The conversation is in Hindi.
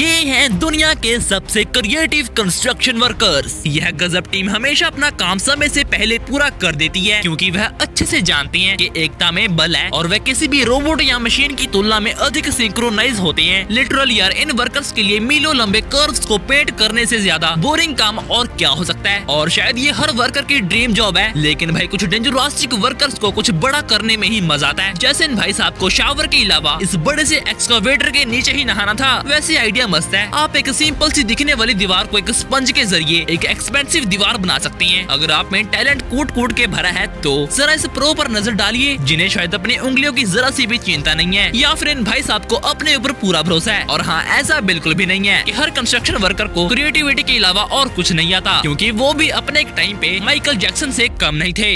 ये हैं दुनिया के सबसे क्रिएटिव कंस्ट्रक्शन वर्कर्स यह गजब टीम हमेशा अपना काम समय से पहले पूरा कर देती है, क्योंकि वह अच्छे से जानती हैं कि एकता में बल है और वह किसी भी रोबोट या मशीन की तुलना में अधिक सिंक्रोनाइज होते हैं। लिटरल यार इन वर्कर्स के लिए मीलों लंबे कर्व्स को पेंट करने से ज़्यादा बोरिंग काम और क्या हो सकता है? और शायद ये हर वर्कर की ड्रीम जॉब है, लेकिन भाई कुछ डेंजरॉस्टिक वर्कर्स को कुछ बड़ा करने में ही मज़ा आता है। जैसे इन भाई साहब को शावर के अलावा इस बड़े से एक्सकावेटर के नीचे ही नहाना था, वैसे आइडिया मस्त है। आप एक सिंपल सी दिखने वाली दीवार को एक स्पंज के ज़रिए एक एक्सपेंसिव दीवार बना सकती हैं। अगर आप में टैलेंट कूट कूट के भरा है तो जरा इस प्रो पर नज़र डालिए, जिन्हें शायद अपनी उंगलियों की जरा सी भी चिंता नहीं है, या फिर इन भाई साहब को अपने ऊपर पूरा भरोसा है। और हाँ ऐसा बिल्कुल भी नहीं है कि हर कंस्ट्रक्शन वर्कर को क्रिएटिविटी के अलावा और कुछ नहीं आता, क्योंकि वो भी अपने एक टाइम पे माइकल जैक्सन से कम नहीं थे।